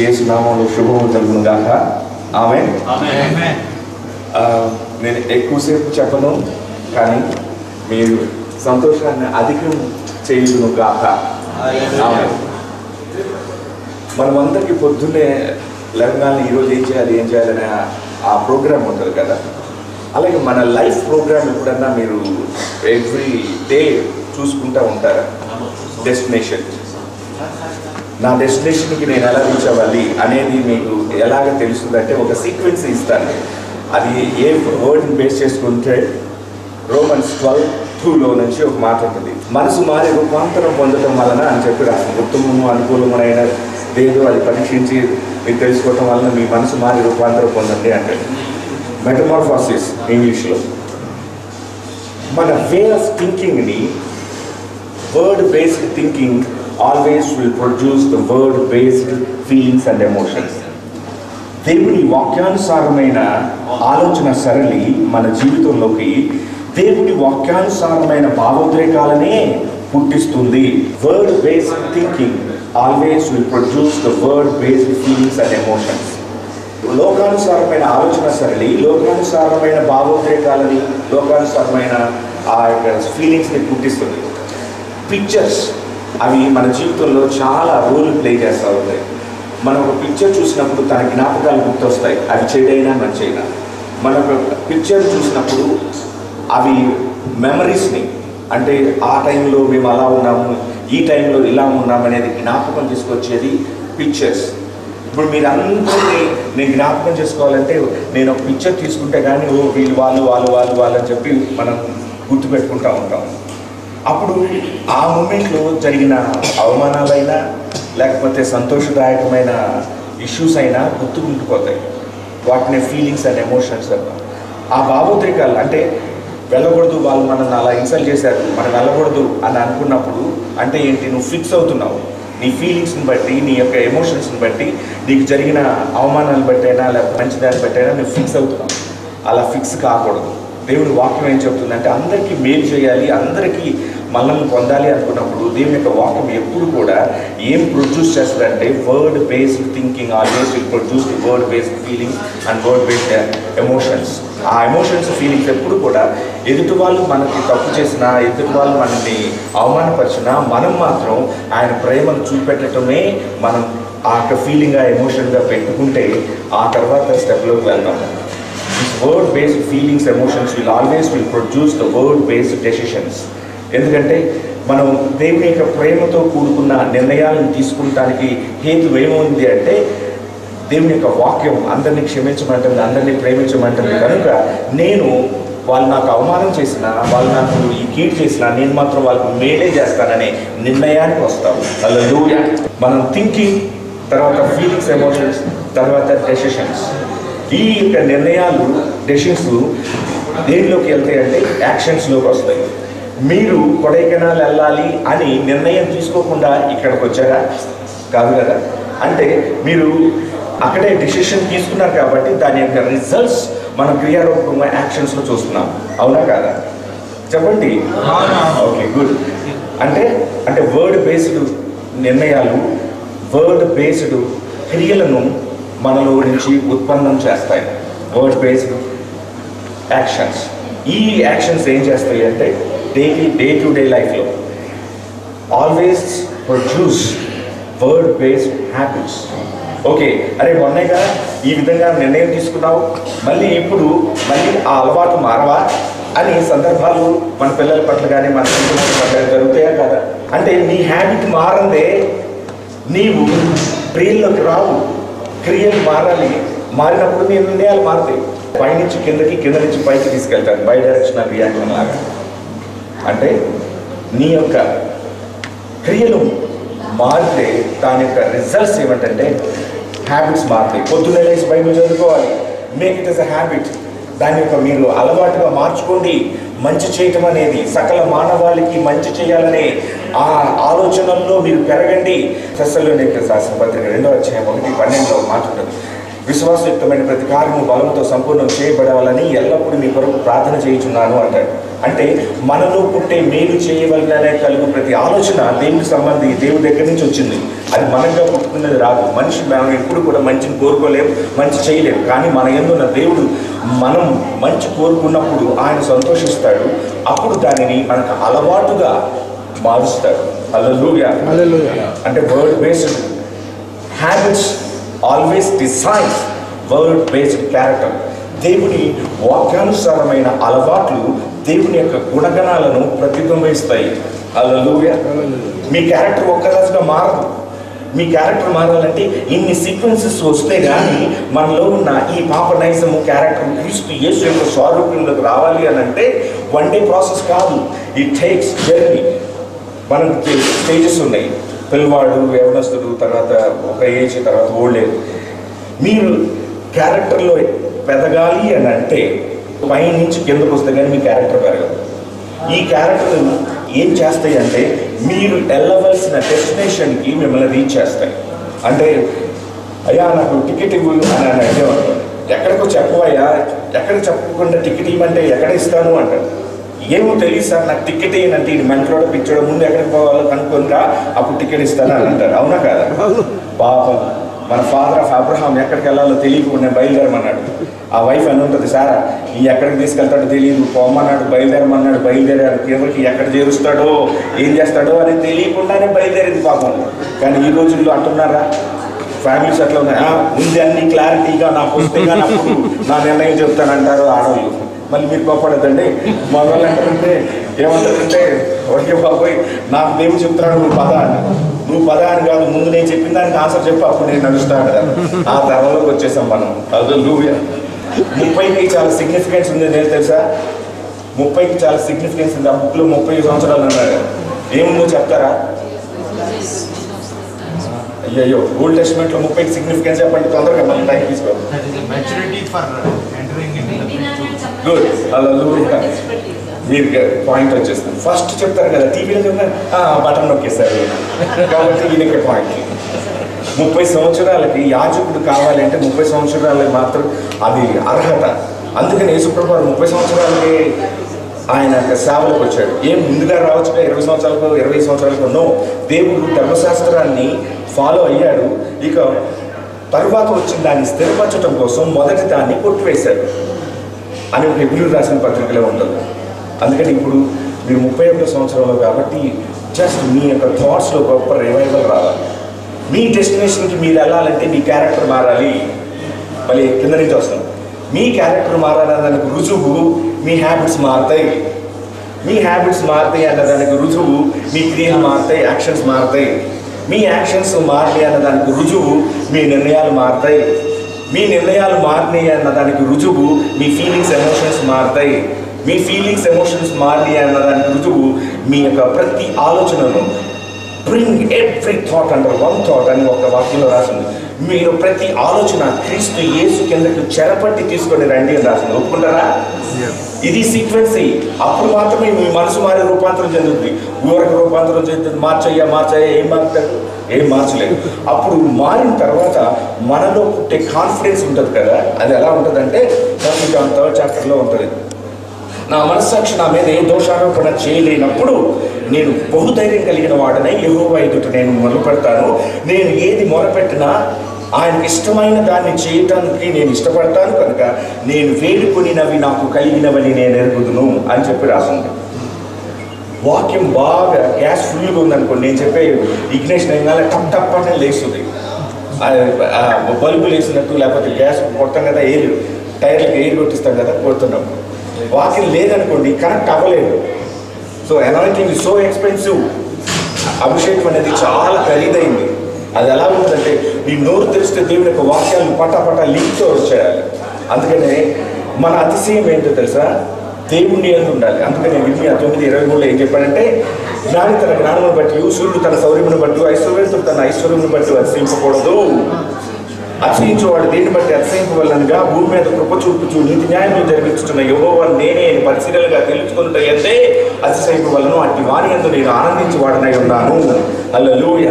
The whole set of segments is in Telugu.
యేసు నామంలో శుభము కలుగును గాక ఆమె నేను ఎక్కువసేపు చెప్పను కానీ మీరు సంతోషాన్ని అధికం చేయును గాక ఆమె మనమందరికి పొద్దున్నే లేవగానే ఈరోజు ఏం చేయాలి ఏం చేయాలనే ఆ- ఆ ప్రోగ్రామ్ ఉంటుంది కదా. అలాగే మన లైఫ్ ప్రోగ్రామ్ ఎప్పుడన్నా మీరు ఎవ్రీ డే చూసుకుంటూ ఉంటారా? డెస్టినేషన్. నా డెస్టినేషన్కి నేను ఎలా రీచ్ అవ్వాలి అనేది మీకు ఎలాగ తెలుస్తుందంటే ఒక సీక్వెన్స్ ఇస్తాను. అది ఏ వర్డ్ని బేస్ చేసుకుంటే రోమన్స్ ట్వెల్వ్ టూలో నుంచి ఒక మాట ఉంటుంది. మనసు మారి రూపాంతరం పొందడం వలన అని చెప్పి రాసింది. ఉత్తమము అనుకూలమైన లేదు అది పరీక్షించి మీరు తెలుసుకోవటం వలన మీ మనసు మారి రూపాంతరం పొందండి అంటే మెటమార్ఫాసిస్ ఇంగ్లీష్లో మన way of థింకింగ్ని word based thinking always will produce the word based feelings and emotions దేవుని వాక్యానుసారమైన ఆలోచన సరళి మన జీవితంలోకి దేవుని వాక్యానుసారమైన భావోద్రేకాలనే పుట్టిస్తుంది. Word based thinking always will produce the word based feelings and emotions లోకానుసారమైన ఆలోచన సరళి లోకానుసారమైన భావోద్రేకాలని లోకానుసారమైన ఆ యొక్క ఫీలింగ్స్ని పుట్టిస్తుంది. పిక్చర్స్ అవి మన జీవితంలో చాలా రోల్ ప్లే చేస్తూ ఉంటాయి. మనం ఒక పిక్చర్ చూసినప్పుడు తన జ్ఞాపకాలు గుర్తొస్తాయి. అవి చెడైనా మంచైనా. మనం ఒక పిక్చర్ చూసినప్పుడు అవి మెమరీస్ని అంటే ఆ టైంలో మేము అలా ఉన్నాము ఈ టైంలో ఇలా ఉన్నాము అనేది జ్ఞాపకం తీసుకొచ్చేది పిక్చర్స్ ఇప్పుడు మీరు అందరినీ నేను జ్ఞాపకం చేసుకోవాలంటే నేను ఒక పిక్చర్ తీసుకుంటే కానీ ఓ వీళ్ళు వాళ్ళు వాళ్ళు వాళ్ళు వాళ్ళు అని చెప్పి మనం గుర్తుపెట్టుకుంటూ ఉంటాం. అప్పుడు ఆ మూమెంట్లో జరిగిన అవమానాలైనా లేకపోతే సంతోషదాయకమైన ఇష్యూస్ అయినా గుర్తుకుంటుపోతాయి వాటిని ఫీలింగ్స్ అండ్ ఎమోషన్స్ అన్న ఆ భావోద్రేకాలు అంటే వెళ్ళకూడదు వాళ్ళు మనల్ని అలా ఇన్సల్ట్ చేశారు మనం వెళ్ళకూడదు అని అనుకున్నప్పుడు అంటే ఏంటి నువ్వు ఫిక్స్ అవుతున్నావు. నీ ఫీలింగ్స్ని బట్టి నీ యొక్క ఎమోషన్స్ని బట్టి నీకు జరిగిన అవమానాన్ని బట్టైనా లేకపోతే మంచిదాన్ని బట్టైనా నువ్వు ఫిక్స్ అవుతున్నావు. అలా ఫిక్స్ కాకూడదు. దేవుడి వాక్యం ఏం చెప్తుందంటే అందరికీ మేలు చేయాలి అందరికీ మనల్ని పొందాలి అనుకున్నప్పుడు దేవుని యొక్క వాక్యం ఎప్పుడు కూడా ఏం ప్రొడ్యూస్ చేస్తుందంటే word based thinking always will produce the word based feelings and word based emotions ఆ ఎమోషన్స్ ఫీలింగ్స్ ఎప్పుడు కూడా ఎదుటి వాళ్ళు మనకి తప్పు చేసినా ఎదుటి వాళ్ళు మనల్ని అవమానపరిచినా మనం మాత్రం ఆయన ప్రేమను చూపెట్టడమే మనం ఆ యొక్క ఫీలింగ్ ఎమోషన్గా పెట్టుకుంటే ఆ తర్వాత స్టెప్లోకి వెళ్తాం word based feelings emotions will always will produce the word based decisions ఎందుకంటే మనం దేవుని యొక్క ప్రేమతో కూడుకున్న నిర్ణయాలను తీసుకుంటానికి హేతు ఏముంది అంటే దేవుని యొక్క వాక్యం అందరినీ క్షమించమంటుంది అందరినీ ప్రేమించమంటుంది. కనుక నేను వాళ్ళు నాకు అవమానం చేసినా వాళ్ళు నాకు ఈ కీడు చేసినా నేను మాత్రం వాళ్ళకు మేలే చేస్తాననే నిర్ణయానికి వస్తాం అలా మనం థింకింగ్ తర్వాత ఫీలింగ్స్ ఎమోషన్స్ తర్వాత డెసిషన్స్ ఈ యొక్క నిర్ణయాలు డెసిషన్స్ దేనిలోకి వెళ్తాయంటే యాక్షన్స్లోకి వస్తాయి. మీరు కొడైకెనాల్ వెళ్ళాలి అని నిర్ణయం తీసుకోకుండా ఇక్కడికి వచ్చారా? కాదు కదా? అంటే మీరు అక్కడే డిసిషన్ తీసుకున్నారు కాబట్టి దాని యొక్క రిజల్ట్స్ మనం క్రియారూపంగా యాక్షన్స్లో చూస్తున్నాం. అవునా కాదా? చెప్పండి. ఓకే గుడ్ అంటే అంటే వర్డ్ బేస్డ్ నిర్ణయాలు వర్డ్ బేస్డ్ క్రియలను మనలో నుంచి ఉత్పన్నం చేస్తాయి. వర్డ్ బేస్డ్ యాక్షన్స్ ఈ యాక్షన్స్ ఏం చేస్తాయి అంటే డైలీ డే టు డే లైఫ్లో always produce word based habits okay అరే మొన్నగా ఈ విధంగా నిర్ణయం తీసుకున్నావు. మళ్ళీ ఇప్పుడు మళ్ళీ ఆ అలవాటు మారవా? అని సందర్భాలు మన పిల్లల పట్ల కానీ మన పట్ల జరుగుతాయా కదా? అంటే నీ హ్యాబిట్ మారందే నీవు క్రియల్లోకి రావు. క్రియలు మారాలి. మారినప్పుడు నీ నిర్ణయాలు మారుతాయి. పైనుంచి కిందకి కింద నుంచి పైకి తీసుకెళ్తాను బై డైరెక్షనల్ రియాక్షన్ లాగా. అంటే నీ యొక్క క్రియలు మారితే దాని యొక్క రిజల్ట్స్ ఏమిటంటే హ్యాబిట్స్ మారుతాయి. పొద్దున్నే లేచి బైబిల్ చదువుకోవాలి. Make it is a habit దాని యొక్క మీరు అలవాటుగా మార్చుకోండి. మంచి చేయటం అనేది సకల మానవాళికి మంచి చేయాలనే ఆ ఆలోచనల్లో మీరు పెరగండి. సస్యలో శాసన పత్రిక రెండో అధ్యాయం ఒకటి పన్నెండులో మాట్లాడదు విశ్వాసయుక్తమైన ప్రతి కార్యము బలంతో సంపూర్ణం చేయబడాలని ఎల్లప్పుడూ మీ కొరకు ప్రార్థన చేయుచున్నాను అంటాడు. అంటే మనలో పుట్టే మేలు చేయవలననే కలుగు ప్రతి ఆలోచన దేవునికి సంబంధి దేవుడి దగ్గర నుంచి వచ్చింది. అది మనంగా పుట్టుకున్నది రాదు. మనిషి మనం ఎప్పుడు కూడా మంచిని కోరుకోలేము మంచి చేయలేము. కానీ మన ఎందున్న దేవుడు మనం మంచి కోరుకున్నప్పుడు ఆయన సంతోషిస్తాడు. అప్పుడు దానిని మనకు అలవాటుగా మారుస్తాడు. హల్లెలూయా. అంటే word based habits always decide word based character దేవుని వాక్యానుసారమైన అలవాట్లు దేవుని యొక్క గుణగణాలను ప్రతిబింబిస్తాయి. అల్లూయ మీ క్యారెక్టర్ ఒక్కరోజుగా మారదు. మీ క్యారెక్టర్ మారాలంటే ఇన్ని సీక్వెన్సెస్ వస్తే కానీ మనలో ఉన్న ఈ పాప నైజము క్యారెక్టర్ క్రీస్తు యేసు యొక్క స్వరూపంలోకి రావాలి అని అంటే వన్ డే ప్రాసెస్ కాదు. ఇట్ టేక్స్ జర్నీ మనకి స్టేజెస్ ఉన్నాయి. పిల్లవాడు యవనస్తుడు తర్వాత ఒక ఏజ్ తర్వాత ఓల్డ్ ఏజ్. మీరు క్యారెక్టర్లో పెరగాలి అని అంటే పై నుంచి కిందకు వస్తే కానీ మీ క్యారెక్టర్ పెరగదు. ఈ క్యారెక్టర్ ఏం చేస్తాయి అంటే మీరు వెళ్ళవలసిన డెస్టినేషన్కి మిమ్మల్ని రీచ్ చేస్తాయి. అంటే అయ్యా నాకు టికెట్ ఇవ్వు అని అని అంటే ఎక్కడికో చెప్పవయ్యా ఎక్కడికి చెప్పకుండా టికెట్ ఇవ్వమంటే ఎక్కడ ఇస్తాను అంటాడు. ఏమో తెలియదు సార్ నాకు టికెట్ ఏంటంటే ఇది మెంటలోడ పిచ్చోడ ముందు ఎక్కడికి పోవాలో కనుక్కుంటా అప్పుడు టికెట్ ఇస్తాను అని అంటారు అవునా కాదా? పాపం. మన ఫాదర్ ఆఫ్ అబ్రహాం ఎక్కడికి వెళ్ళాలో తెలియకుండా బయలుదేరమన్నాడు. ఆ వైఫ్ అని ఉంటుంది సారా ఈ ఎక్కడికి తీసుకెళ్తాడో తెలియదు పోమన్నాడు బయలుదేరమన్నాడు బయలుదేరాడు ఎవరికి ఎక్కడ చేరుస్తాడో ఏం చేస్తాడో అని తెలియకుండానే బయలుదేరింది పాపం. కానీ ఈ రోజుల్లో అంటున్నారా? ఫ్యామిలీస్ అట్లా ఉన్నాయి? ఉంది అన్ని క్లారిటీగా నాకు పుస్తకంగా కానీ నా నిర్ణయం చెప్తానంటారు ఆడవాళ్ళు మళ్ళీ మీరు కోపడదండి మగవాళ్ళు అంటారంటే ఏమంటారంటే ఓకే బాబోయ్ నాకు దేవుడు చెప్తున్నాడు మీ పద అని. నువ్వు పద అని కాదు ముందు నేను చెప్పిన దానికి ఆన్సర్ చెప్పు అప్పుడు నేను నడుస్తాను కదా ఆ తరంలోకి వచ్చేసాం మనం. అది నువ్వు. ముప్పైకి చాలా సిగ్నిఫికెన్స్ ఉంది నేను తెలుసా? ముప్పైకి చాలా సిగ్నిఫికెన్స్ ఉంది. ఆ బుక్లో ముప్పై సంవత్సరాలు అన్నాడు ఏముందో చెప్తారా? అయ్యయ్యో ఓల్డ్ టెస్ట్మెంట్లో ముప్పైకి సిగ్నిఫికెన్స్ చెప్పండి తొందరగా మళ్ళీ టైం తీసుకో. గుడ్ అలా మీరు పాయింట్ వచ్చేస్తుంది ఫస్ట్ చెప్తారు కదా టీవీలో చెప్తారు బటన్ నొక్కేస్తారు కాబట్టి ఈయనకి పాయింట్ ముప్పై సంవత్సరాలకి యాజకుడు కావాలంటే ముప్పై సంవత్సరాలకి మాత్రం అది అర్హత. అందుకని యేసుప్రభు ముప్పై సంవత్సరాలకి ఆయన సేవలకు వచ్చాడు. ఏం ముందుగా రావచ్చు ఇరవై సంవత్సరాలకు ఇరవై సంవత్సరాలకు? నో దేవుడు ధర్మశాస్త్రాన్ని ఫాలో అయ్యాడు. ఇక తరువాత వచ్చిన దాన్ని స్థిరపరచడం కోసం మొదటి దాన్ని కొట్టివేశాడు. అని ఒక ఎబ్రిల్ రాసిన పత్రికలో ఉంటుంది. అందుకని ఇప్పుడు మీరు ముప్పై ఒకటో సంవత్సరంలో కాబట్టి జస్ట్ మీ యొక్క థాట్స్లో గొప్ప రివైవల్ రావాలి. మీ డెస్టినేషన్కి మీరు వెళ్ళాలంటే మీ క్యారెక్టర్ మారాలి. మళ్ళీ కింద నుంచి వస్తాం మీ క్యారెక్టర్ మారాలన్న దానికి రుజువు మీ హ్యాబిట్స్ మారుతాయి. మీ హ్యాబిట్స్ మారుతాయి అన్న దానికి రుజువు మీ క్రియలు మారుతాయి యాక్షన్స్ మారుతాయి. మీ యాక్షన్స్ మారినాయి అన్న దానికి రుజువు మీ నిర్ణయాలు మారుతాయి. మీ నిర్ణయాలు మారినాయి అన్న దానికి రుజువు మీ ఫీలింగ్స్ ఎమోషన్స్ మారుతాయి. మీ ఫీలింగ్స్ ఎమోషన్స్ మారినాయి అన్న దానికి రుజువు మీ యొక్క ప్రతి ఆలోచనను bring every thought under one thought అని ఒక వాక్యంలో రాసింది. మీరు ప్రతి ఆలోచన క్రీస్తు యేసు కిందకు చెరపట్టి తీసుకొని రండి అని రాసింది. ఒప్పుకుంటారా? ఇది సీక్వెన్సీ. అప్పుడు మాత్రమే మీ మనసు మారి రూపాంతరం చెందుతుంది ఊరకు రూపాంతరం చెందుతుంది మార్చయ్యా మార్చయ్యా ఏం మారుతారు? ఏం మార్చలేదు. అప్పుడు మారిన తర్వాత మనలో పుట్టే కాన్ఫిడెన్స్ ఉంటుంది కదా? అది ఎలా ఉంటుందంటే జాన్ థర్డ్ చాప్టర్లో ఉంటుంది. నా మనస్సాక్షి నా మీద ఏ దోషారోపణ చేయలేనప్పుడు నేను బహుధైర్యం కలిగిన వాడనే యెహోవా ఎదుట నేను మొదలుపెడతాను నేను ఏది మొదలుపెట్టినా ఆయనకి ఇష్టమైన దాన్ని చేయటానికి నేను ఇష్టపడతాను. కనుక నేను వేడుకొనినవి నాకు కలిగినవని నేను ఎరుగుదును అని చెప్పి రాసింది. వాక్యం బాగా గ్యాస్ ఫుల్గా ఉందనుకోండి నేను చెప్పే ఇగ్నేషన్ అయినా టప్ టప్ అని లేస్తుంది. బల్బు లేసినట్టు లేకపోతే గ్యాస్ కొడతాం కదా ఎయిర్ టైర్లకు ఎయిర్ కొట్టిస్తాం కదా కొడుతున్నాం. వాక్యం లేదనుకోండి కనెక్ట్ అవ్వలేదు. సో అనాయింటింగ్ సో ఎక్స్పెన్సివ్ అభిషేకం అనేది చాలా ఖరీదైంది. అది ఎలా ఉంటుందంటే నీ నోరు తెరిస్తే దేవుని యొక్క వాక్యాలను పటాపటా లింక్తో వచ్చేయాలి. అందుకనే మన అతిశయం ఏంటో తెలుసా? దేవుణ్ణి ఎందు ఉండాలి. అందుకని విధి తొమ్మిది ఇరవై మూడులో ఏం చెప్పాడంటే జ్ఞాని తన జ్ఞానమును బట్టి సూర్యుడు తన శౌర్యమును బట్టి ఐశ్వర్యంతో తన ఐశ్వర్యమును బట్టి అతిశయింపకూడదు అతిశయించేవాడు దేన్ని బట్టి? అతిశయింపవలనగా భూమి మీద కృప చూపుచు నీతి న్యాయం జరిగించుతున్న యహోవా నేనే అని పరిశీలనగా తెలుసుకుంటే ఎంతే అతిశయింపవలను అట్టి వారి ఎందు నేను ఆనందించేవాడనై ఉన్నాను. అల్లెలూయ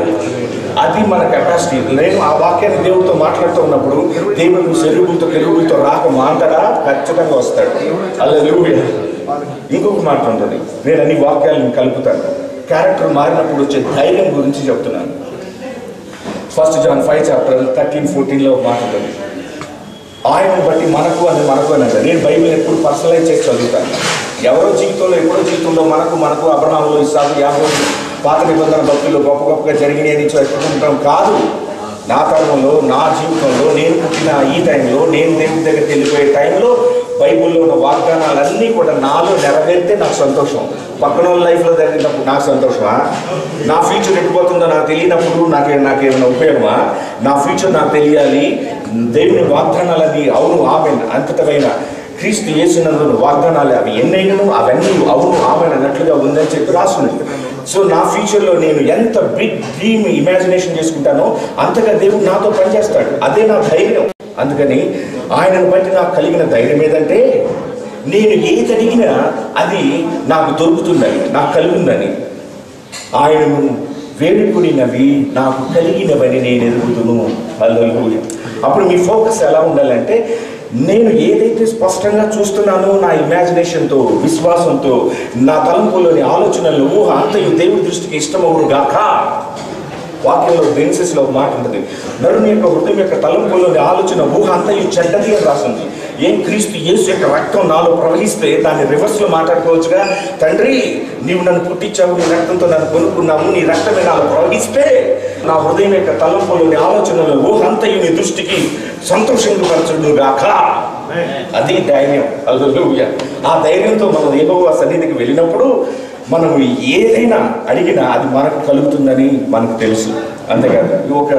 అది మన కెపాసిటీ. నేను ఆ వాక్యాన్ని దేవుడితో మాట్లాడుతూ ఉన్నప్పుడు దేవుడు శరీరులతో కెరుగులతో రాక మాంటాడా ఖచ్చితంగా వస్తాడు. అల్లెలూయ ఇంకొక మాట ఉంటుంది. నేను అన్ని వాక్యాలను కలుపుతాను. క్యారెక్టర్ మారినప్పుడు వచ్చే ధైర్యం గురించి చెప్తున్నాను. First John five chapter thirteen ఫోర్టీన్లో మాట్లాడుతుంది ఆయనను బట్టి మనకు అని మనకు అని నేను బైబిల్ ఎప్పుడు పర్సనలైజ్ చేసి చదువుతాను. ఎవరో జీవితంలో ఎప్పుడో జీవితంలో మనకు మనకు అబ్రహాములు ఇస్సాకు యాభై పాత నిబంధన భక్తులు గొప్ప గొప్పగా జరిగినాయని చెప్పుకుంటాం కాదు నా తరంలో నా జీవితంలో నేను పుట్టిన ఈ టైంలో నేను దేవుని దగ్గరికి వెళ్ళిపోయే టైంలో బైబిల్లో ఉన్న వాగ్దానాలన్నీ కూడా నాలో నెరవేరితే నాకు సంతోషం. పక్కన వాళ్ళ లైఫ్లో జరిగినప్పుడు నాకు సంతోషమా? నా ఫ్యూచర్ ఎట్టుపోతుందో నాకు తెలియనప్పుడు నాకు నాకేమైనా ఉపయోగమా? నా ఫ్యూచర్ నాకు తెలియాలి. దేవుని వాగ్దానాలన్నీ అవును ఆమె అంతటమైన క్రీస్తు యేసునందు వాగ్దానాలు అవి ఎన్నైనను? అవన్నీ అవును ఆమె అన్నట్లుగా ఉందని చెప్పి రాస్తున్నాడు సో నా ఫ్యూచర్లో నేను ఎంత బిగ్ డ్రీమ్ ఇమాజినేషన్ చేసుకుంటానో అంతగా దేవుడు నాతో పనిచేస్తాడు. అదే నా ధైర్యం. అందుకని ఆయనను బట్టి నాకు కలిగిన ధైర్యం ఏదంటే నేను ఏది అడిగినా అది నాకు దొరుకుతుందని నాకు కలుగుందని ఆయనను వేడుకునినవి నాకు కలిగినవని నేను ఎదుగుతును హల్లెలూయా. అప్పుడు మీ ఫోకస్ ఎలా ఉండాలంటే నేను ఏదైతే స్పష్టంగా చూస్తున్నానో నా ఇమాజినేషన్తో విశ్వాసంతో నా తలంపులోని ఆలోచనలు ఊహ అంతయు దేవుడి దృష్టికి ఇష్టమవును గాక వాక్యంలో బెన్సెస్లో ఒక మాట ఉంటుంది. నరుని యొక్క హృదయం యొక్క తలంపులోని ఆలోచన ఊహ అంతయు చెడ్డది అని రాసింది. ఏం క్రీస్తు యేసు యొక్క రక్తం నాలో ప్రవహిస్తే దాన్ని రివర్స్లో మాట్లాడుకోవచ్చుగా? తండ్రి నీవు నన్ను పుట్టించావు నీ రక్తంతో నన్ను కొనుక్కున్నావు నీ రక్తమే నాలో ప్రవహిస్తే నా హృదయం యొక్క తలంపులోని ఆలోచనలు ఊహ అంతయు నీ దృష్టికి సంతోషంగా గాక అది ధైర్యం. హల్లెలూయా. ఆ ధైర్యంతో మనం యెహోవా సన్నిధికి వెళ్ళినప్పుడు మనం ఏదైనా అడిగినా అది మనకు కలుగుతుందని మనకు తెలుసు. అంతేకాదు ఒక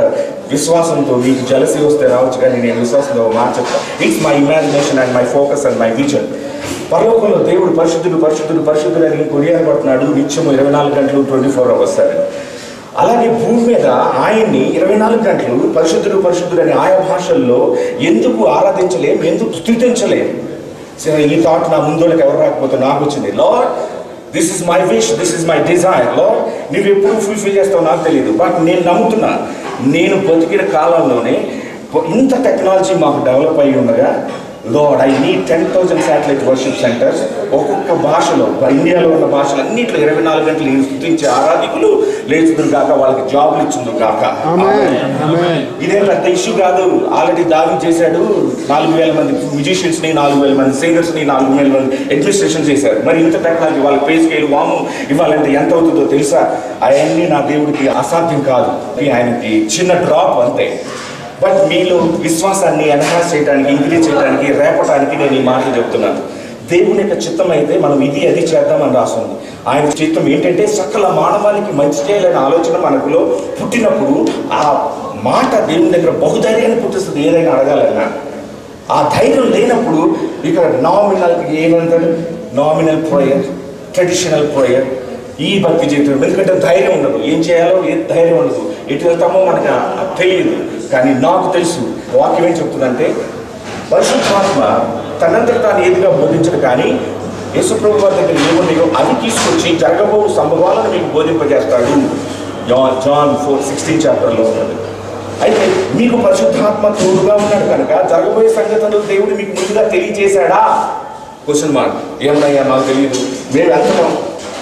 విశ్వాసంతో మీకు జలసి వస్తే రావచ్చు కానీ నేను విశ్వాసంతో మార్చెప్తాను చెప్తాను it's my imagination and my focus and my vision పరలోకంలో దేవుడు పరిశుద్ధుడు పరిశుద్ధుడు పరిశుద్ధుడు అని కొనియాడబడుతున్నాడు. నిత్యము ఇరవై నాలుగు గంటలు ట్వంటీ ఫోర్ అవర్స్ అని అలాగే భూమి మీద ఆయన్ని ఇరవై నాలుగు గంటలు పరిశుద్ధుడు పరిశుద్ధుడు అని ఆయా భాషల్లో ఎందుకు ఆరాధించలేం ఎందుకు స్థుతించలేం? సరే ఈ థాట్ నా ముందోళ్ళకి ఎవరు రాకపోతే నాకు వచ్చింది. Lord this is my wish this is my డిజైర్లో నువ్వు ఎప్పుడు ఫుల్ఫిల్ చేస్తావు నాకు తెలియదు బట్ నేను నమ్ముతున్నా నేను బతికిన కాలంలోనే ఇంత టెక్నాలజీ మాకు డెవలప్ అయ్యి ఉండగా Lord I need ten thousand satellite worship centres ఒక్కొక్క భాషలో ఇండియాలో ఉన్న భాషలు అన్నింటిలో ఇరవై నాలుగు గంటలు స్థుతించే ఆరాధికులు లేచుదురు కాక వాళ్ళకి జాబులు ఇచ్చింది కాక ఇదే పెద్ద ఇష్యూ కాదు. ఆల్రెడీ దావి చేశాడు. నాలుగు వేల మంది మ్యూజిషియన్స్ని నాలుగు వేల మంది సింగర్స్ని నాలుగు వేల మంది అడ్మినిస్ట్రేషన్ చేశారు. మరి ఇంత టెక్నాలజీ వాళ్ళ పే స్కేల్ వాము ఇవ్వాలంటే ఎంత అవుతుందో తెలుసా? అవన్నీ నా దేవుడికి అసాధ్యం కాదు. ఆయనకి చిన్న డ్రాప్ అంతే. బట్ మీలో విశ్వాసాన్ని ఎన్హాన్స్ చేయడానికి ఇంక్రీజ్ చేయడానికి రేపటానికి నేను ఈ మాటలు చెప్తున్నాను. దేవుని యొక్క చిత్తం అయితే మనం ఇది అది చేద్దామని రాస్తుంది ఆయన చిత్తం ఏంటంటే సకల మానవానికి మంచి చేయాలనే ఆలోచన మనకులో పుట్టినప్పుడు ఆ మాట దేవుని దగ్గర బహుధైర్యాన్ని పుట్టిస్తుంది. ఏదైనా అడగాలన్నా. ఆ ధైర్యం లేనప్పుడు ఇక్కడ నామినల్ ఏమంటారు? నామినల్ ప్రేయర్ ట్రెడిషనల్ ప్రేయర్ ఈ భక్తి జీవితం ఎందుకంటే ధైర్యం ఉండదు. ఏం చేయాలో ఏ ధైర్యం ఉండదు. ఎటు వెళ్తామో మనకు తెలియదు. కానీ నాకు తెలుసు వాక్యం ఏం చెప్తుందంటే పరిశుద్ధాత్మ తనంతట తాను ఏదిగా బోధించడు కానీ యేసుప్రభు వారి దగ్గర ఏమున్నాయో అవి తీసుకొచ్చి జరగబో సంభవాలను మీకు బోధింపజేస్తాడు. జాన్ జాన్ ఫోర్ సిక్స్టీన్ చాప్టర్లో ఉన్నది. అయితే మీకు పరిశుద్ధాత్మ తోడుగా ఉన్నాడు కనుక జరగబోయే సంగతులు దేవుడు మీకు ముందుగా తెలియజేశాడా? క్వశ్చన్ మార్క్ ఏమన్నాయా మాకు తెలియదు మేము వెళ్తున్నాం.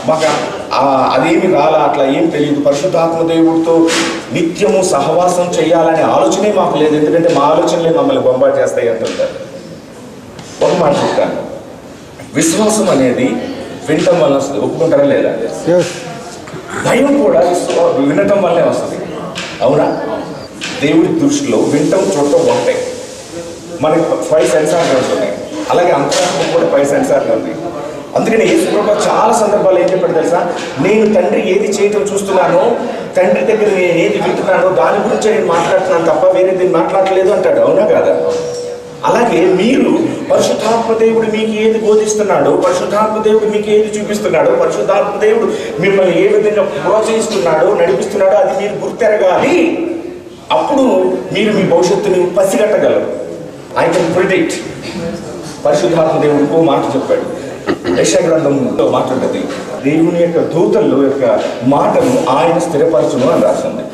మాకు అదేమి రాలా అట్లా ఏం తెలియదు. పరిశుద్ధాత్మ దేవుడితో నిత్యము సహవాసం చేయాలనే ఆలోచనే మాకు లేదు. ఎందుకంటే మా ఆలోచనలే మమ్మల్ని బొంబాటు చేస్తాయి అంటుంటారు. ఒక మాట చెప్తాను. విశ్వాసం అనేది వినటం వల్ల వస్తుంది. ఒప్పుకుంటారా లేదా? భయం కూడా వినటం వల్లే వస్తుంది. అవునా? దేవుడి దృష్టిలో వినటం చూడటం ఒకటే మనకి ఫైవ్ సెన్సార్లు ఉంటున్నాయి. అలాగే అంతరాత్మ కూడా ఫైవ్ సెన్సార్లు ఉంది. అందుకని యేసుప్రభు చాలా సందర్భాలు ఏం చెప్పాడు తెలుసా? నేను తండ్రి ఏది చేయటం చూస్తున్నానో తండ్రి దగ్గర నేను ఏది వింటున్నానో దాని గురించి నేను మాట్లాడుతున్నాను తప్ప వేరే దీన్ని మాట్లాడలేదు అంటాడు. అవునా కాదా? అలాగే మీరు పరిశుద్ధాత్మ దేవుడు మీకు ఏది బోధిస్తున్నాడో? పరిశుద్ధాత్మ దేవుడు మీకు ఏది చూపిస్తున్నాడో? పరిశుద్ధాత్మ దేవుడు మిమ్మల్ని ఏ విధంగా ప్రోత్సహిస్తున్నాడో నడిపిస్తున్నాడో అది మీరు గుర్తెరగాలి. అప్పుడు మీరు మీ భవిష్యత్తుని పసిగట్టగలరు. ఐ కెన్ ప్రిడిక్ట్ పరిశుద్ధాత్మ దేవుడికి మాట చెప్పాడు. యశ గ్రంథంలో మాట ఉంటుంది. దేవుని యొక్క దూతల్లో యొక్క మాటను ఆయన స్థిరపరచును అని రాస్తుంది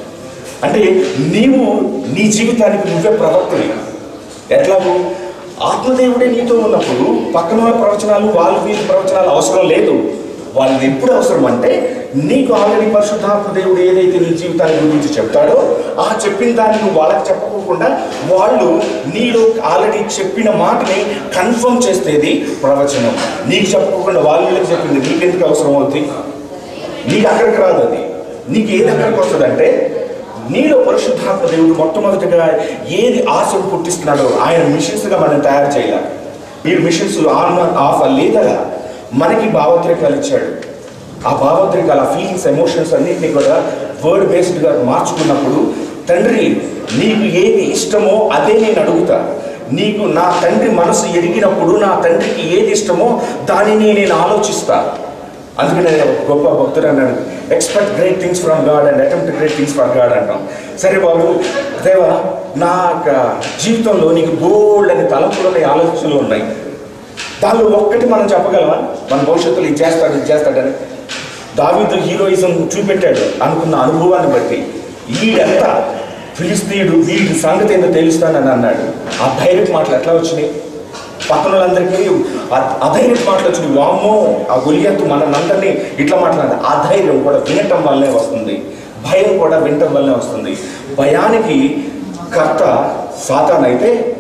అంటే నీవు నీ జీవితానికి నువ్వే ప్రవక్తవి. ఎట్లా ఆత్మదేవుడే నీతో ఉన్నప్పుడు పక్కన వాళ్ళ ప్రవచనాలు వాళ్ళు వీళ్ళు ప్రవచనాలు అవసరం లేదు. వాళ్ళది ఎప్పుడు అవసరం అంటే నీకు ఆల్రెడీ పరిశుద్ధాత్మ దేవుడు ఏదైతే నీ జీవితాన్ని గురించి చెప్తాడో ఆ చెప్పిన దాన్ని నువ్వు వాళ్ళకి చెప్పకోకుండా వాళ్ళు నీలో ఆల్రెడీ చెప్పిన మాటని కన్ఫర్మ్ చేసేది ప్రవచనం. నీకు చెప్పకుండా వాళ్ళకి చెప్పింది నీకెందుకు అవసరం అవుతుంది నీకు అక్కడికి రాదు అది. నీకు ఏది అక్కడికి వస్తుంది అంటే నీలో పరిశుద్ధాత్మ దేవుడు మొట్టమొదటిగా ఏది ఆశను పుట్టిస్తున్నాడో ఆయన మిషన్స్గా మనం తయారు చేయాలి. మీరు మిషన్స్ ఆన్ ఆఫ్ లేదా మనకి భావోద్రేకాలు ఇచ్చాడు. ఆ భావోద్రేకాలు ఆ ఫీలింగ్స్ ఎమోషన్స్ అన్నింటినీ కూడా వర్డ్ బేస్డ్గా మార్చుకున్నప్పుడు తండ్రి నీకు ఏది ఇష్టమో అదే నేను అడుగుతా. నీకు నా తండ్రి మనసు ఎరిగినప్పుడు నా తండ్రికి ఏది ఇష్టమో దానిని నేను ఆలోచిస్తా. అందుకనే నేను గొప్ప భక్తుడు అన్నాడు. Expect great things from God and attempt great things for God అంటాం. సరే బాబు దేవా నా యొక్క జీవితంలో నీకు బోల్డ్ అని తలంపులు ఆలోచనలు ఉన్నాయి. దానిలో ఒక్కటి మనం చెప్పగలమా? మన భవిష్యత్తులో ఇది చేస్తాడు ఇది చేస్తాడని దావీదు హీరోయిజం చూపెట్టాడు అనుకున్న అనుభవాన్ని బట్టి. ఈడంతా ఫిలిస్తీయుడు వీడి సంగతి ఏందో తెలుస్తానని అన్నాడు. ఆ ధైర్యం మాటలు ఎట్లా వచ్చినాయి? పక్కన వాళ్ళందరికీ ఆ- అధైర్యం మాటలు వచ్చినాయి. వామ్మో ఆ గొలియత్తు మనందరినీ ఇట్లా మాట్లాడాలి ఆ ధైర్యం కూడా వినటం వల్లనే వస్తుంది. భయం కూడా వినటం వల్లనే వస్తుంది. భయానికి కర్త సాతాన్ అయితే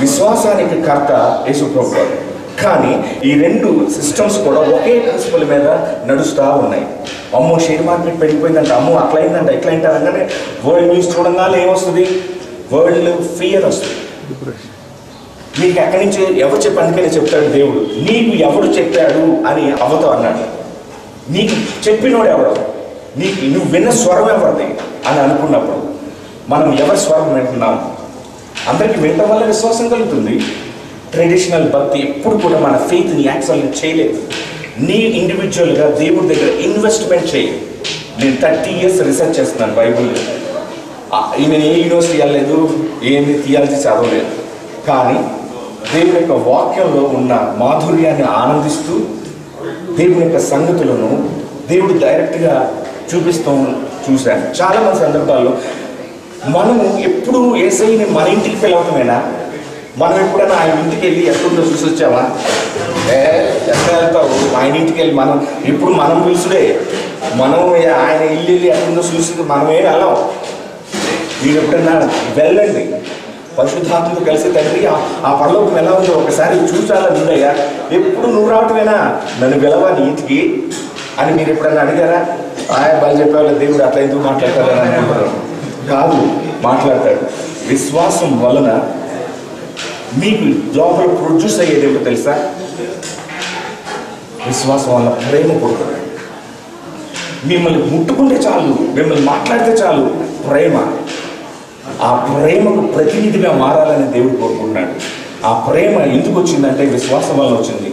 విశ్వాసానికి కర్త యేసు ప్రభుత్వాలు కానీ ఈ రెండు సిస్టమ్స్ కూడా ఒకే ప్రిన్సిపల్ మీద నడుస్తూ ఉన్నాయి. అమ్మో షేర్ మార్కెట్ పెరిగిపోయిందంట. అమ్మో అట్లా అయిందంట ఎట్లా అయిందంట అనగానే వరల్డ్ న్యూస్ చూడంగానే ఏమొస్తుంది? వరల్డ్ ఫియర్ వస్తుంది. నీకు ఎక్కడి నుంచి ఎవరు చెప్పి అందుకనే చెప్తాడు దేవుడు. నీకు ఎవడు చెప్పాడు అని అవతో అన్నాడు. నీకు చెప్పినోడు ఎవడు నీకు నువ్వు విన్న స్వరం ఎవరిది? అని అనుకున్నప్పుడు మనం ఎవరి స్వరం వింటున్నాం అందరికీ వినటం వల్ల విశ్వాసం కలుగుతుంది. ట్రెడిషనల్ భక్తి ఎప్పుడు కూడా మన ఫెయిత్ని యాక్సలెంట్ చేయలేదు. నీ ఇండివిజువల్గా దేవుడి దగ్గర ఇన్వెస్ట్మెంట్ చేయి. నేను థర్టీ ఇయర్స్ రీసెర్చ్ చేస్తున్నాను బైబుల్ నేను ఏ యూనివర్సిటీ వెళ్ళలేదు ఏమి థియాలజీ చదవలేదు. కానీ దేవుని యొక్క వాక్యంలో ఉన్న మాధుర్యాన్ని ఆనందిస్తూ దేవుని యొక్క సంగతులను దేవుడు డైరెక్ట్గా చూపిస్తూ చూశాను. చాలామంది సందర్భాల్లో మనము ఎప్పుడు ఏసైని మన ఇంటికి పిలవటమేనా? మనం ఎప్పుడైనా ఆయన ఇంటికి వెళ్ళి ఎక్కడుందో చూసి వచ్చావా ఏ ఎక్కడ వెళ్తావు? ఆయన ఇంటికి వెళ్ళి మనం ఇప్పుడు మనం పిలుచుడే మనం ఆయన ఇల్లు వెళ్ళి ఎక్కడుందో చూసి మనమే వెళ్ళాం. మీరు ఎప్పుడైనా వెళ్ళండి. పరిశుద్ధాత్మతో కలిసి తండ్రి ఆ- ఆ పరలోకం ఎలా ఉందో ఒకసారి చూసాలని ఉందయ్యా. ఎప్పుడు నువ్వు రావటమేనా? నన్ను పిలవా నీ ఇంటికి? అని మీరు ఎప్పుడైనా అడిగారా? ఆయా బాగా చెప్పేవాళ్ళ దేవుడు అట్లా ఎందుకు మాట్లాడతారని అనుకుంటారు. కాదు మాట్లాడతాడు. విశ్వాసం వలన మీకు లోపల ప్రొడ్యూస్ అయ్యేది ఏమిటో తెలుసా? విశ్వాసం వల్ల ప్రేమ పుడుతుంది మిమ్మల్ని ముట్టుకుంటే చాలు మిమ్మల్ని మాట్లాడితే చాలు ప్రేమ. ఆ ప్రేమకు ప్రతినిధిగా మారాలని దేవుడు కోరుకుంటున్నాడు. ఆ ప్రేమ ఎందుకు వచ్చిందంటే విశ్వాసం వల్ల వచ్చింది.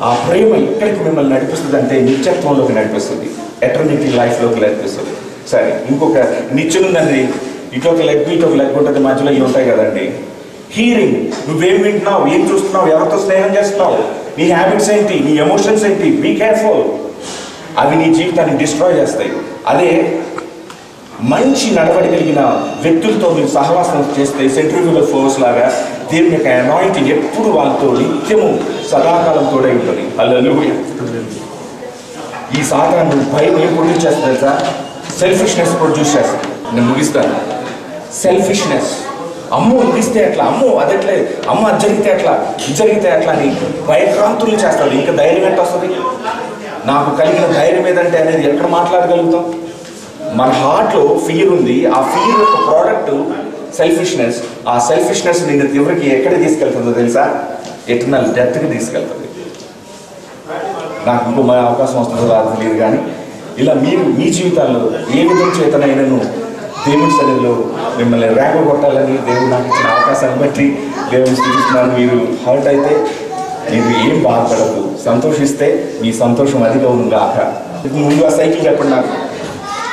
ఆ ప్రేమ ఎక్కడికి మిమ్మల్ని నడిపిస్తుంది అంటే నిత్యత్వంలోకి నడిపిస్తుంది. ఎటర్నిటీ లైఫ్లోకి నడిపిస్తుంది. సరే ఇంకొక నిత్యం ఉందండి ఇటొక లెగ్ ఇటొక లెగ్ ఉంటుంది మధ్యలో ఇవి ఉంటాయి కదండి. హీరింగ్ నువ్వేం వింటున్నావు? ఏం చూస్తున్నావు? ఎవరితో స్నేహం చేస్తున్నావు? నీ హ్యాబిట్స్ ఏంటి? నీ ఎమోషన్స్ ఏంటి? బీ కేర్ఫుల్ అవి నీ జీవితాన్ని డిస్ట్రాయ్ చేస్తాయి. అదే మంచి నడవడి కలిగిన వ్యక్తులతో మీరు సహవాసం చేస్తే సెంట్రిఫ్యూగల్ ఫోర్స్ లాగా దేవుని యొక్క అనాయింటింగ్ ఎప్పుడు వాళ్ళతో నిత్యము సదాకాలం తోడై ఉంటుంది. అల్లలు ఈ సాధన భయం ఏం ప్రొడ్యూస్ చేస్తుంది తెలుసా? సెల్ఫిష్నెస్ ప్రొడ్యూస్ చేస్తుంది. నేను ముగిస్తాను. సెల్ఫిష్నెస్ అమ్మో ఇస్తే ఎట్లా? అమ్మో అది ఎట్లే అమ్మ అది జరిగితే ఎట్లా? ఇది జరిగితే ఎట్లా అని భయక్రాంతులు చేస్తాడు ఇంకా ధైర్యం ఎట్లా వస్తుంది? నాకు కలిగిన ధైర్యం ఏదంటే అనేది ఎక్కడ మాట్లాడగలుగుతాం? మన హార్ట్లో ఫియర్ ఉంది. ఆ ఫియర్ యొక్క ప్రోడక్ట్ సెల్ఫిష్నెస్ ఆ సెల్ఫిష్నెస్ నిన్ను ఎవరికి ఎక్కడ తీసుకెళ్తుందో తెలుసా? ఎటర్నల్ డెత్కి తీసుకెళ్తుంది. నాకు ఇంకో మన అవకాశం వస్తుందో రాదు తెలియదు కానీ ఇలా మీరు మీ జీవితాల్లో ఏ విధం చేతనైనాను దేవుడి శరీరంలో మిమ్మల్ని రేగ కొట్టాలని దేవుడు నాకు ఇచ్చిన అవకాశాన్ని బట్టి దేవుని స్థితిస్తున్నాను మీరు హర్ట్ అయితే మీరు ఏం బాధపడదు సంతోషిస్తే మీ సంతోషం అధిక గాక ముందు ఆ సైకిల్ చెప్పండి నాకు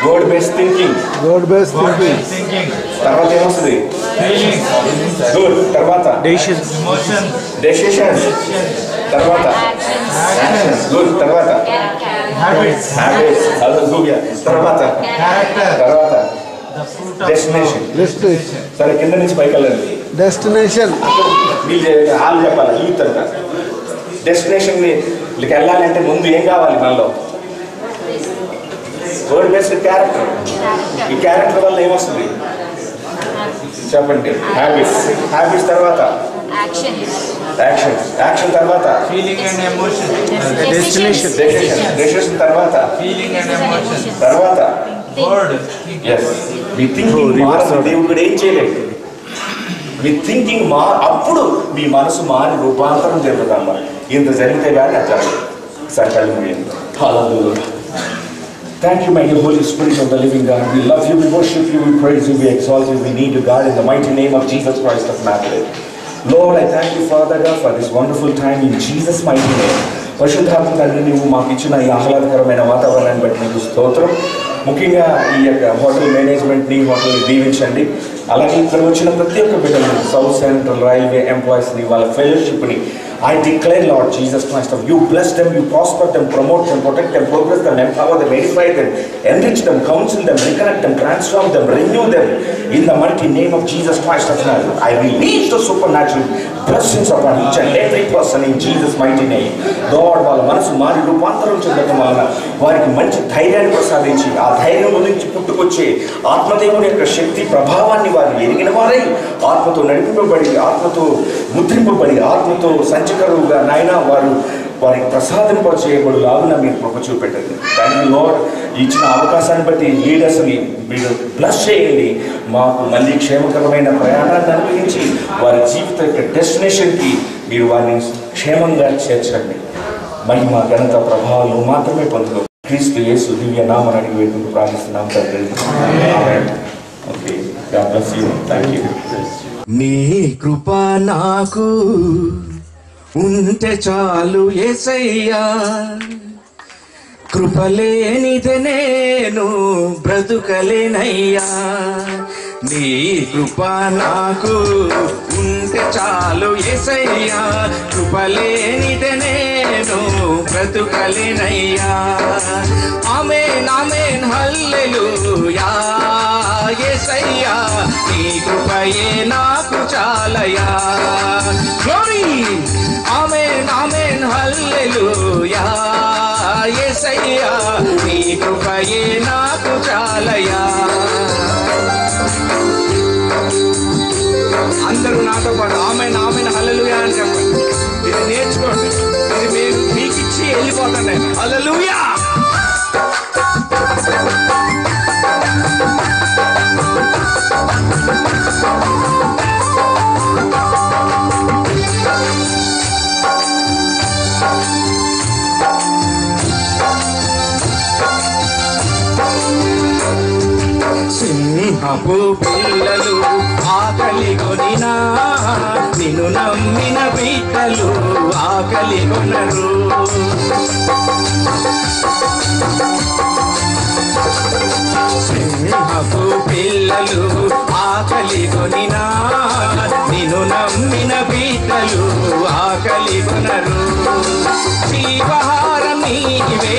word based thinking road base thinking thinking తర్వాత ఏమొస్తుంది గుడ్ తర్వాత డెసిషన్స్ డెసిషన్స్ తర్వాత గుడ్ తర్వాత హ్యాబిట్స్ హ్యాబిట్స్ తర్వాత క్యారెక్టర్ తర్వాత డెస్టినేషన్ డెస్టినేషన్ సరే కింద నుంచి పైకి వెళ్ళండి. డెస్టినేషన్ వాళ్ళు చెప్పాలి యూత్ అంట. డెస్టినేషన్ని వీళ్ళకి వెళ్ళాలంటే ముందు ఏం కావాలి మనలో? వర్డ్ బేస్డ్ క్యారెక్టర్ ఈ క్యారెక్టర్ వల్ల ఏమొస్తుంది? చెప్పండి. హ్యాబిట్స్ హ్యాబిట్స్ తర్వాత? యాక్షన్ యాక్షన్ తర్వాత? Feeling and emotion destination decision తర్వాత? ఫీలింగ్ అండ్ ఎమోషన్ తర్వాత? వర్డ్ ఎస్ మీ థింకింగ్ మారదు దేవుడు కూడా ఏం చేయలేదు మీ థింకింగ్ మా అప్పుడు మీ మనసు మారి రూపాంతరం జరుగుతామా ఇంత జరిగితే కానీ అది జరగదు సార్ కళ్ళు మూయండి. Hallelujah. Thank you, my dear Holy Spirit of the living God. We love you, we worship you, we praise you, we exalt you, we need you, God, in the mighty name of Jesus Christ of Nazareth. Lord, I thank you, Father God, for this wonderful time in Jesus' mighty name. పరిశుద్ధాత్మ తండ్రి నువ్వు మాకు ఇచ్చిన ఈ ఆహ్లాదకరమైన వాతావరణాన్ని బట్టి నీకు స్తోత్రం ముఖ్యంగా ఈ యొక్క హోటల్ మేనేజ్మెంట్ని హోటల్ని దీవించండి. అలాగే ఇక్కడ వచ్చిన ప్రతి ఒక్క బిడ్డలు సౌత్ సెంట్రల్ రైల్వే ఎంప్లాయీస్ని వాళ్ళ ఫెలోషిప్ని I declare, Lord Jesus Christ, of you bless them, you prosper them, promote them, protect them, progress them, empower them, edify them, enrich them, counsel them, reconnect them, transform them, renew them. In the mighty name of Jesus Christ of Nazareth, I release the supernatural blessings upon each and every person in Jesus' mighty name. Lord, వాళ్ళ మనసు మారి రూపాంతరం చెందడం వలన వారికి మంచి ధైర్యాన్ని ప్రసాదించి ఆ ధైర్యం నుంచి పుట్టుకొచ్చే ఆత్మదేవుని యొక్క శక్తి ప్రభావాన్ని వారు ఎరిగిన వారై ఆత్మతో నడిపింపబడి ఆత్మతో ముద్రింపబడి ఆత్మతో సంచకరువుగా నాయన వారు వారికి ప్రసాదింప చేయబడు లాగున మీరు కృప చూపెట్టండి. థ్యాంక్ యూ ఇచ్చిన అవకాశాన్ని బట్టి లీడర్స్ని మీరు బ్లస్ చేయండి. మాకు మళ్ళీ క్షేమకరమైన ప్రయాణాన్ని అనుభవించి వారి జీవిత యొక్క డెస్టినేషన్కి మీరు వారిని క్షేమంగా చేర్చండి. మహిమ ఘనత ప్రభావాలు మాత్రమే పొందుకో క్రీస్తు యేసు దివ్య నామని అడిగి వేడుకుంటూ ప్రార్థిస్తున్నాం. తండ్రి ఓకే థ్యాంక్ యూ నీ కృప నాకు ఉంటే చాలు ఏసయ్యా. కృపలేనిదే నేను బ్రతుకలేనయ్యా. నీ కృప నాకు ఉంటే చాలు ఏసయ్యా. కృపలేనిదే నేను బ్రతుకలేనయ్యా. Amen amen hallelujah. యేసయ్యా నీ కృపయే నాకు చాలయా గ్లోరీ ఆమెన్ ఆమెన్ హల్లెలూయా. యేసయ్యా నీ కృపయే నాకు చాలయా అందరూ నాతో పాటు ఆమెన్ ఆమెన్ వెళ్ళిపోతాను నేను హల్లెలూయా! సింహపు పిల్లలు ఆకలి కొనినా నిన్ను నమ్మిన బిడ్డలు ఆకలి కొనరు. ఆకలి కొనినా నిన్ను నమ్మిన పీతలు ఆకలి కొనరు. జీవహారం నీవే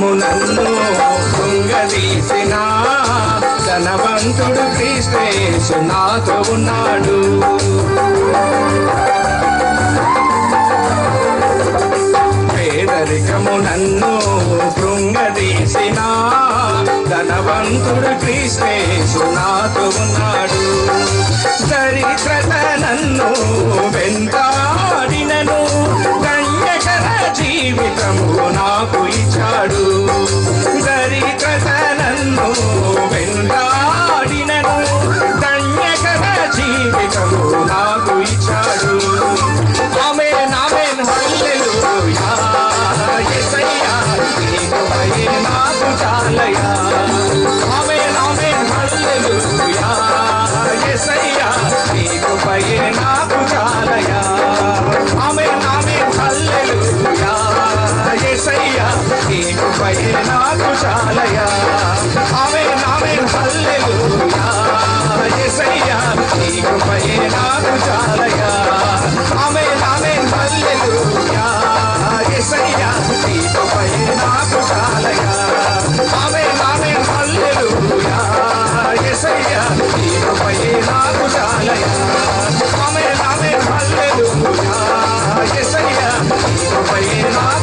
దినము నన్ను కుంగదీసిన ధనవంతుడు క్రీస్తేసు నాతో ఉన్నాడు. పేదరికము నన్ను కృంగదీసిన ధనవంతుడు క్రీస్తేసు నాతో ఉన్నాడు. దరిద్రత నన్ను వెంట waiting on.